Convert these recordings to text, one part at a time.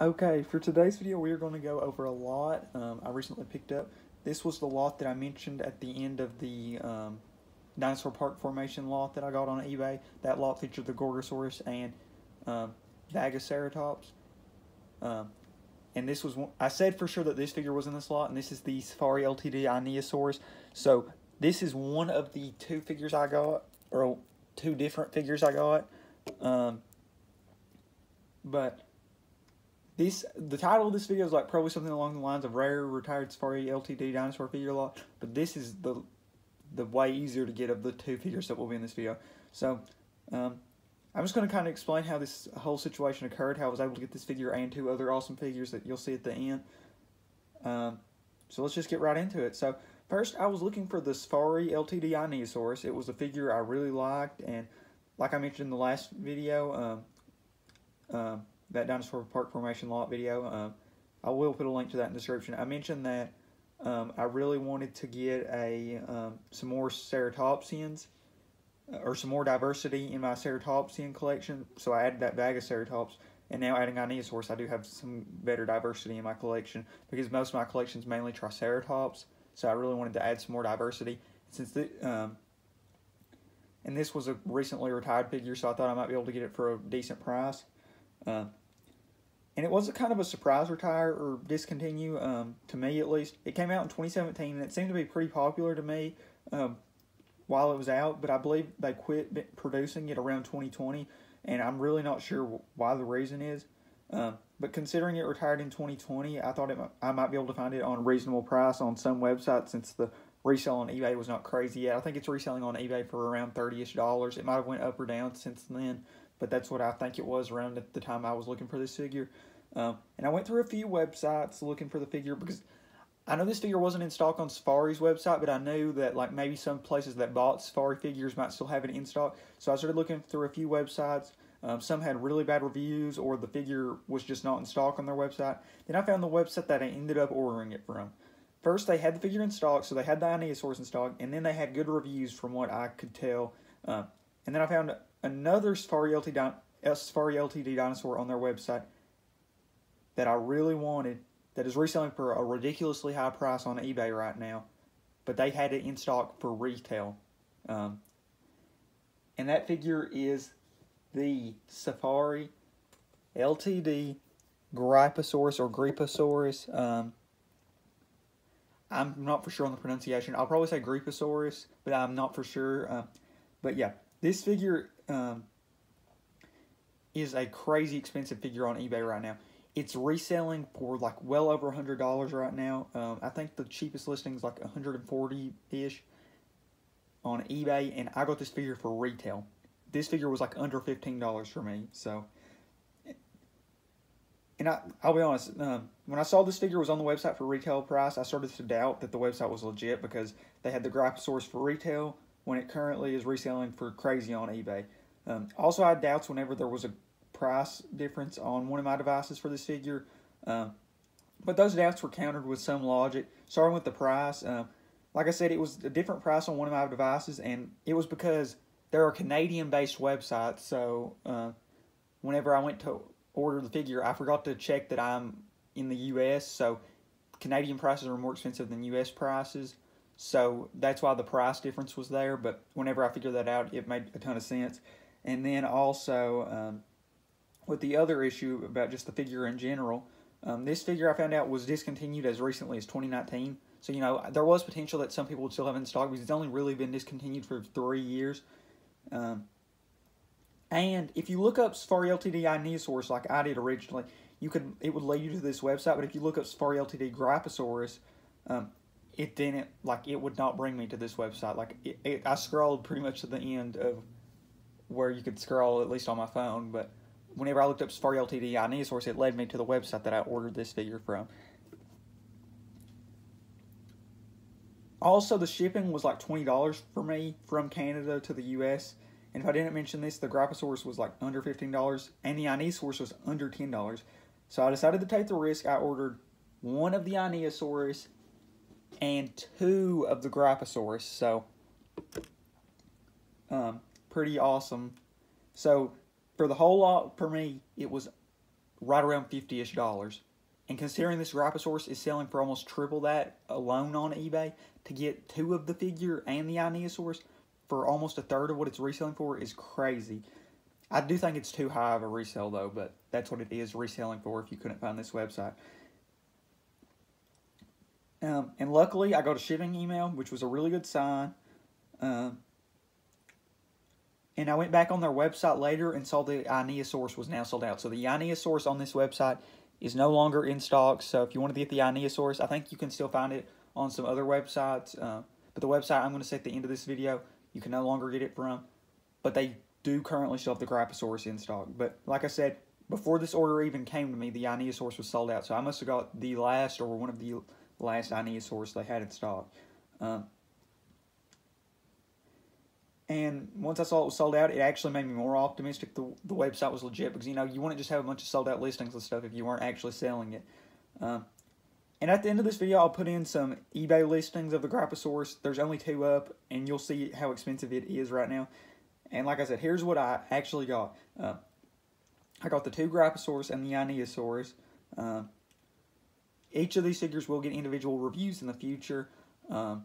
Okay, for today's video, we are going to go over a lot um, I recently picked up. This was the lot that I mentioned at the end of the um, Dinosaur Park Formation lot that I got on eBay. That lot featured the Gorgosaurus and um, Vagaceratops. Um, and this was one, I said for sure that this figure was in this lot, and this is the Safari LTD Einiosaurus. So this is one of the two figures I got, or two different figures I got. Um, but this the title of this video is like probably something along the lines of rare retired safari LTD dinosaur figure lot, but this is the the way easier to get of the two figures that will be in this video. So um, I'm just going to kind of explain how this whole situation occurred, how I was able to get this figure and two other awesome figures that you'll see at the end. Um, so let's just get right into it. So first, I was looking for the Safari LTD Einiosaurus. It was a figure I really liked, and like I mentioned in the last video, um, um, that dinosaur park formation lot video. Um, I will put a link to that in the description. I mentioned that um, I really wanted to get a um, some more ceratopsians uh, or some more diversity in my ceratopsian collection. So I added that Vagaceratops. and now adding Einiosaurus, I do have some better diversity in my collection because most of my collection is mainly Triceratops. So I really wanted to add some more diversity since the um, and this was a recently retired figure, so I thought I might be able to get it for a decent price. Uh, and it was a kind of a surprise retire or discontinue um, to me at least. It came out in 2017 and it seemed to be pretty popular to me um, while it was out, but I believe they quit producing it around 2020, and I'm really not sure why the reason is. Um, but considering it retired in 2020, I thought it I might be able to find it on a reasonable price on some websites since the resale on eBay was not crazy yet. I think it's reselling on eBay for around 30ish dollars. It might have went up or down since then but that's what I think it was around at the time I was looking for this figure. Um, and I went through a few websites looking for the figure because I know this figure wasn't in stock on Safari's website, but I knew that like maybe some places that bought Safari figures might still have it in stock. So I started looking through a few websites. Um, some had really bad reviews, or the figure was just not in stock on their website. Then I found the website that I ended up ordering it from. First, they had the figure in stock, so they had the Einiosaurus in stock, and then they had good reviews from what I could tell. Um, and then I found another Safari LTD, LTD dinosaur on their website that I really wanted that is reselling for a ridiculously high price on eBay right now, but they had it in stock for retail. Um, and that figure is the Safari LTD Gryposaurus or Gryposaurus. Um, I'm not for sure on the pronunciation. I'll probably say Gryposaurus, but I'm not for sure. Uh, but yeah, this figure um, is a crazy expensive figure on eBay right now. It's reselling for like well over hundred dollars right now. Um, I think the cheapest listing is like 140 ish on eBay, and I got this figure for retail. This figure was like under fifteen dollars for me. So, and I, I'll be honest, um, when I saw this figure was on the website for retail price, I started to doubt that the website was legit because they had the Gryposaurus for retail when it currently is reselling for crazy on eBay. Um, also, I had doubts whenever there was a price difference on one of my devices for this figure, uh, but those doubts were countered with some logic. Starting with the price, uh, like I said, it was a different price on one of my devices, and it was because there are Canadian-based websites. So uh, whenever I went to order the figure, I forgot to check that I'm in the U.S. So Canadian prices are more expensive than U.S. prices. So that's why the price difference was there. But whenever I figured that out, it made a ton of sense. And then also um, with the other issue about just the figure in general, um, this figure I found out was discontinued as recently as 2019. So, you know, there was potential that some people would still have in stock because it's only really been discontinued for three years. Um, and if you look up Safari LTD Einiosaurus like I did originally, you could it would lead you to this website. But if you look up Safari LTD Gryposaurus, um, it didn't like it would not bring me to this website. Like it, it, I scrolled pretty much to the end of where you could scroll at least on my phone, but whenever I looked up Safari LTD Einiosaurus, it led me to the website that I ordered this figure from. Also, the shipping was like twenty dollars for me from Canada to the U.S. And if I didn't mention this, the Gryposaurus was like under fifteen dollars, and the Einiosaurus was under ten dollars. So I decided to take the risk. I ordered one of the Einiosaurus and two of the Gryposaurus. So, um, pretty awesome. So, for the whole lot, for me, it was right around 50 ish dollars. And considering this Gryposaurus is selling for almost triple that alone on eBay, to get two of the figure and the Einiosaurus for almost a third of what it's reselling for is crazy. I do think it's too high of a resale though, but that's what it is reselling for if you couldn't find this website. Um, and luckily, I got a shipping email, which was a really good sign. Um, and I went back on their website later and saw the Einiosaurus was now sold out. So the Einiosaurus on this website is no longer in stock. So if you want to get the Einiosaurus, I think you can still find it on some other websites. Uh, but the website I'm going to say at the end of this video, you can no longer get it from. But they do currently still have the Gryposaurus in stock. But like I said, before this order even came to me, the Einiosaurus was sold out. So I must have got the last or one of the last Einiosaurus they had in stock. Um, and once I saw it was sold out, it actually made me more optimistic the, the website was legit because, you know, you wouldn't just have a bunch of sold out listings and stuff if you weren't actually selling it. Um, and at the end of this video, I'll put in some eBay listings of the Gryposaurus. There's only two up, and you'll see how expensive it is right now. And like I said, here's what I actually got. Uh, I got the two Gryposaurus and the Einiosaurus. Um, each of these figures will get individual reviews in the future. Um,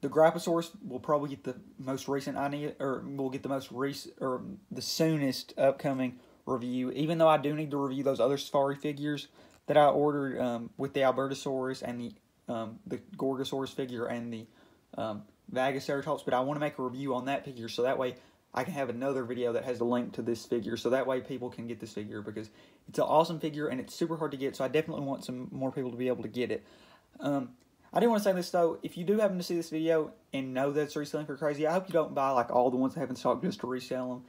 the Gryposaurus will probably get the most recent idea, or will get the most recent, or the soonest upcoming review. Even though I do need to review those other Safari figures that I ordered um, with the Albertosaurus and the um, the Gorgosaurus figure and the um, Vagaceratops, but I want to make a review on that figure so that way I can have another video that has a link to this figure so that way people can get this figure because it's an awesome figure and it's super hard to get so I definitely want some more people to be able to get it. Um, I do want to say this though, if you do happen to see this video and know that it's reselling for crazy, I hope you don't buy like all the ones that have in stock just to resell them.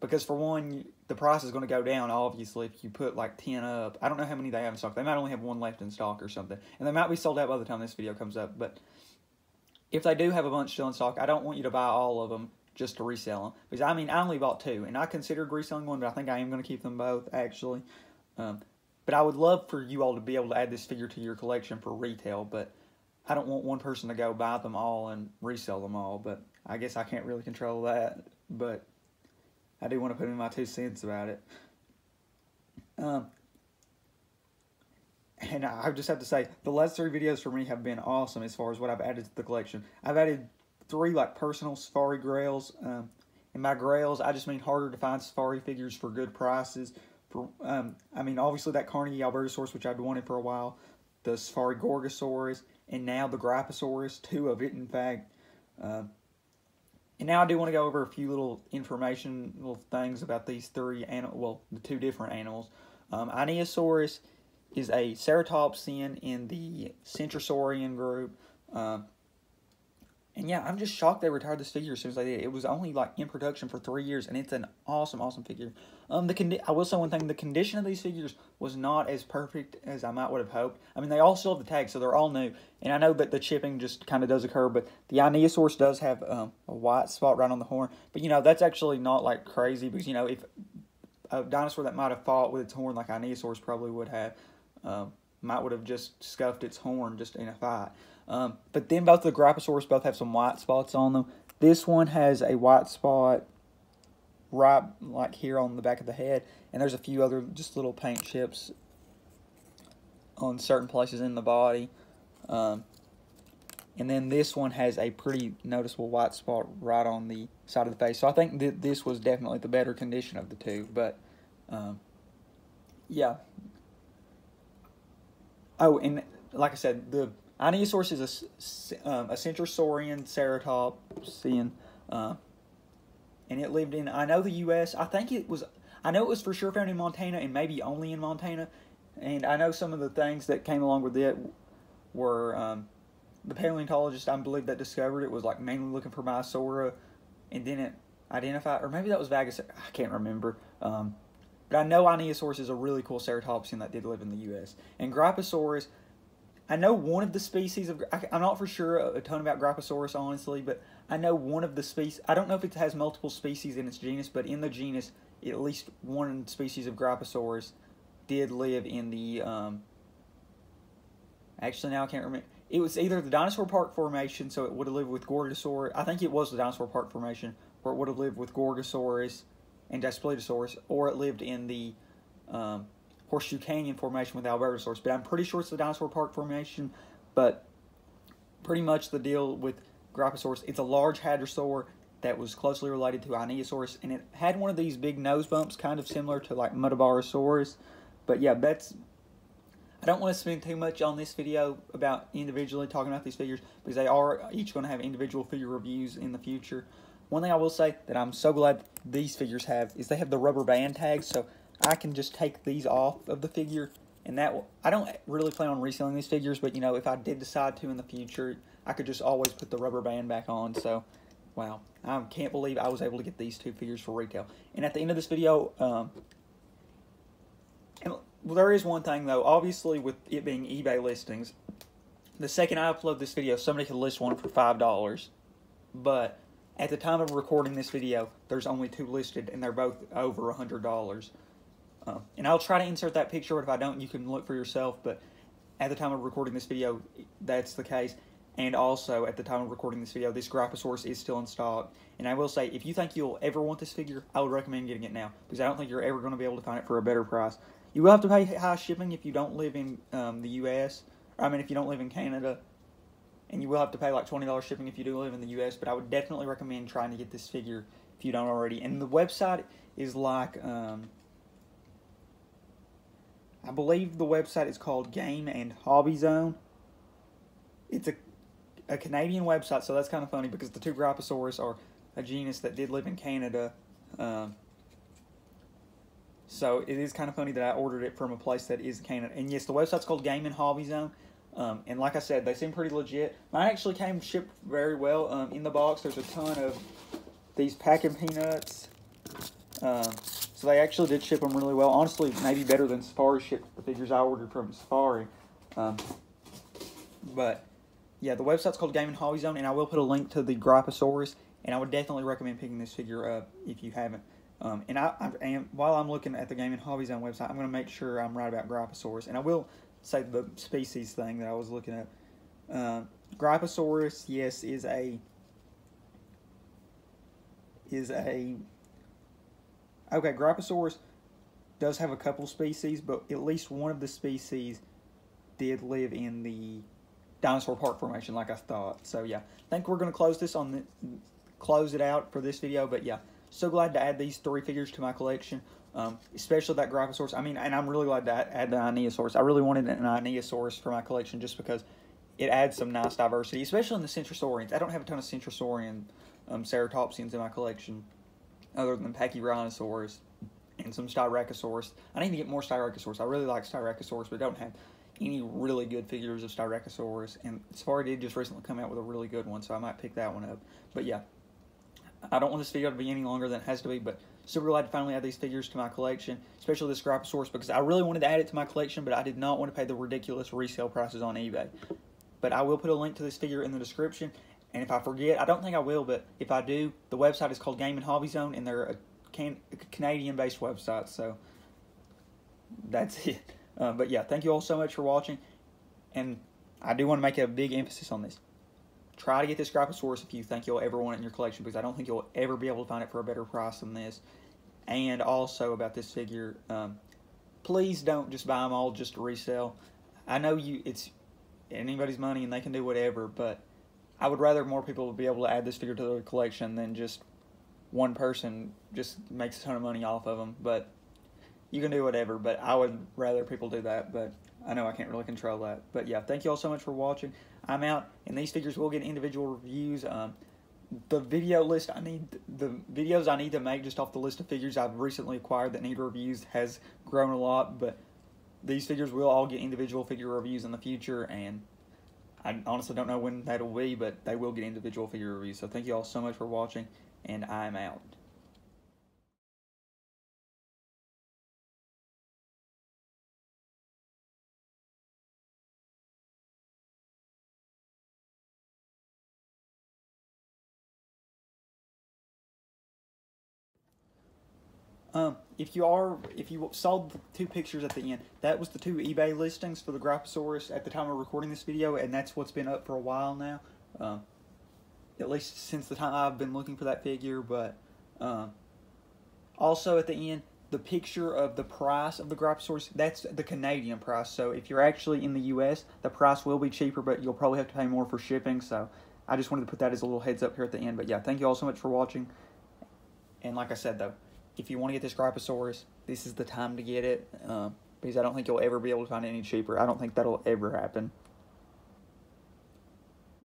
Because for one, the price is going to go down obviously if you put like 10 up. I don't know how many they have in stock. They might only have one left in stock or something. And they might be sold out by the time this video comes up. But if they do have a bunch still in stock, I don't want you to buy all of them just to resell them. Because I mean, I only bought two, and I considered reselling one, but I think I am going to keep them both actually. Um, but I would love for you all to be able to add this figure to your collection for retail, but I don't want one person to go buy them all and resell them all. But I guess I can't really control that. But I do want to put in my two cents about it. Um, and I just have to say, the last three videos for me have been awesome as far as what I've added to the collection. I've added three like personal safari grails. Um, and by grails, I just mean harder to find safari figures for good prices. For um, I mean, obviously that Carnegie Albertosaurus, which I'd wanted for a while, the Safari Gorgosaurus, and now the Gryposaurus, two of it, in fact. Uh, and now I do want to go over a few little information, little things about these three animals, well, the two different animals. Um, Einiosaurus is a ceratopsian in the Centrosaurian group. Um, and yeah, I'm just shocked they retired this figure as soon as they did. It was only like in production for three years, and it's an awesome, awesome figure. Um, the condi- I will say one thing: the condition of these figures was not as perfect as I might would have hoped. I mean, they all still have the tag, so they're all new. And I know that the chipping just kind of does occur, but the Einiosaurus does have um, a white spot right on the horn. But you know, that's actually not like crazy because you know, if a dinosaur that might have fought with its horn like Einiosaurus probably would have, um, might would have just scuffed its horn just in a fight. Um, but then both the Gryposaurus both have some white spots on them. This one has a white spot right like here on the back of the head, and there's a few other just little paint chips on certain places in the body. Um, and then this one has a pretty noticeable white spot right on the side of the face. So I think that this was definitely the better condition of the two. But um, yeah. Oh, and like I said, the Einiosaurus is a, um, a Centrosaurian ceratopsian, uh, and it lived in, I know the U.S., I think it was, I know it was for sure found in Montana and maybe only in Montana, and I know some of the things that came along with it were, um, the paleontologist, I believe, that discovered it was like mainly looking for Maiasaura, and didn't identify, or maybe that was Vagus, I can't remember, um, but I know Einiosaurus is a really cool ceratopsian that did live in the U.S., and Gryposaurus, I know one of the species of. I, am not for sure a, ton about Gryposaurus, honestly, but I know one of the species. I don't know if it has multiple species in its genus, but in the genus, at least one species of Gryposaurus did live in the. Um, actually, now I can't remember. It was either the Dinosaur Park Formation, so it would have lived with Gorgosaurus. I think it was the Dinosaur Park Formation, where it would have lived with Gorgosaurus and Daspletosaurus, or it lived in the um, Horseshoe Canyon formation with Albertosaurus, but I'm pretty sure it's the Dinosaur Park formation. But pretty much the deal with Gryposaurus, it's a large hadrosaur that was closely related to Einiosaurus, and it had one of these big nose bumps, kind of similar to like Muttaburrasaurus. But yeah, that's. I don't want to spend too much on this video about individually talking about these figures because they are each going to have individual figure reviews in the future. One thing I will say that I'm so glad these figures have is they have the rubber band tags, so I can just take these off of the figure, and that will, I don't really plan on reselling these figures, but you know if I did decide to in the future, I could just always put the rubber band back on. So, wow, I can't believe I was able to get these two figures for retail. And at the end of this video, um, and there is one thing though. Obviously, with it being eBay listings, the second I upload this video, somebody could list one for five dollars, but at the time of recording this video, there's only two listed, and they're both over a hundred dollars. Uh, and I'll try to insert that picture, but if I don't, you can look for yourself. But at the time of recording this video, that's the case. And also, at the time of recording this video, this Gryposaurus is still in stock. And I will say, if you think you'll ever want this figure, I would recommend getting it now. Because I don't think you're ever going to be able to find it for a better price. You will have to pay high shipping if you don't live in um, the U.S. I mean, if you don't live in Canada. And you will have to pay like $20 shipping if you do live in the U.S. But I would definitely recommend trying to get this figure if you don't already. And the website is like... Um, I believe the website is called Game and Hobby Zone. It's a a Canadian website, so that's kind of funny because the two Gryposaurus are a genus that did live in Canada. Um, so it is kind of funny that I ordered it from a place that is Canada. And yes, the website's called Game and Hobby Zone. Um, and like I said, they seem pretty legit. Mine actually came shipped very well. Um, in the box, there's a ton of these packing peanuts. Um, so they actually did ship them really well. Honestly, maybe better than Safari shipped the figures I ordered from Safari. Um, but yeah, the website's called Game and Hobby Zone, and I will put a link to the Gryposaurus, and I would definitely recommend picking this figure up if you haven't. Um, and I, I am, while I'm looking at the Game and Hobby Zone website, I'm going to make sure I'm right about Gryposaurus, and I will say the species thing that I was looking at. Uh, Gryposaurus, yes, is a is a okay. Gryposaurus does have a couple species, but at least one of the species did live in the dinosaur park formation like I thought. So yeah, I think we're going to close this on the, close it out for this video. But yeah, so glad to add these three figures to my collection, um, especially that Gryposaurus. I mean, and I'm really glad to add the Einiosaurus. I really wanted an Einiosaurus for my collection just because it adds some nice diversity, especially in the Centrosaurians. I don't have a ton of Centrosaurian um, Ceratopsians in my collection other than Pachyrhinosaurus and some Styracosaurus. I need to get more Styracosaurus. I really like Styracosaurus, but don't have any really good figures of Styracosaurus, and Safari did just recently come out with a really good one, so I might pick that one up. But yeah, I don't want this video to be any longer than it has to be, but super glad to finally add these figures to my collection, especially this Gryposaurus, because I really wanted to add it to my collection, but I did not want to pay the ridiculous resale prices on eBay. But I will put a link to this figure in the description, and if I forget, I don't think I will, but if I do, the website is called Game and Hobby Zone, and they're a, can- a Canadian-based website, so that's it. Uh, but yeah, thank you all so much for watching. And I do want to make a big emphasis on this. Try to get this Gryposaurus if you think you'll ever want it in your collection because I don't think you'll ever be able to find it for a better price than this. And also about this figure, um, please don't just buy them all just to resell. I know you it's anybody's money and they can do whatever, but I would rather more people be able to add this figure to their collection than just one person just makes a ton of money off of them. But you can do whatever, but I would rather people do that, but I know I can't really control that. But yeah, thank you all so much for watching. I'm out, and these figures will get individual reviews. Um, the video list I need, the videos I need to make just off the list of figures I've recently acquired that need reviews has grown a lot, but these figures will all get individual figure reviews in the future, and I honestly don't know when that'll be, but they will get individual figure reviews. So thank you all so much for watching, and I'm out. Um, if you are, if you saw the two pictures at the end, that was the two eBay listings for the Gryposaurus at the time of recording this video, and that's what's been up for a while now. Um, at least since the time I've been looking for that figure, but um, also at the end, the picture of the price of the Gryposaurus, that's the Canadian price. So if you're actually in the U.S., the price will be cheaper, but you'll probably have to pay more for shipping. So I just wanted to put that as a little heads up here at the end. But yeah, thank you all so much for watching. And like I said, though, if you want to get this Gryposaurus, this is the time to get it um, because I don't think you'll ever be able to find any cheaper. I don't think that'll ever happen.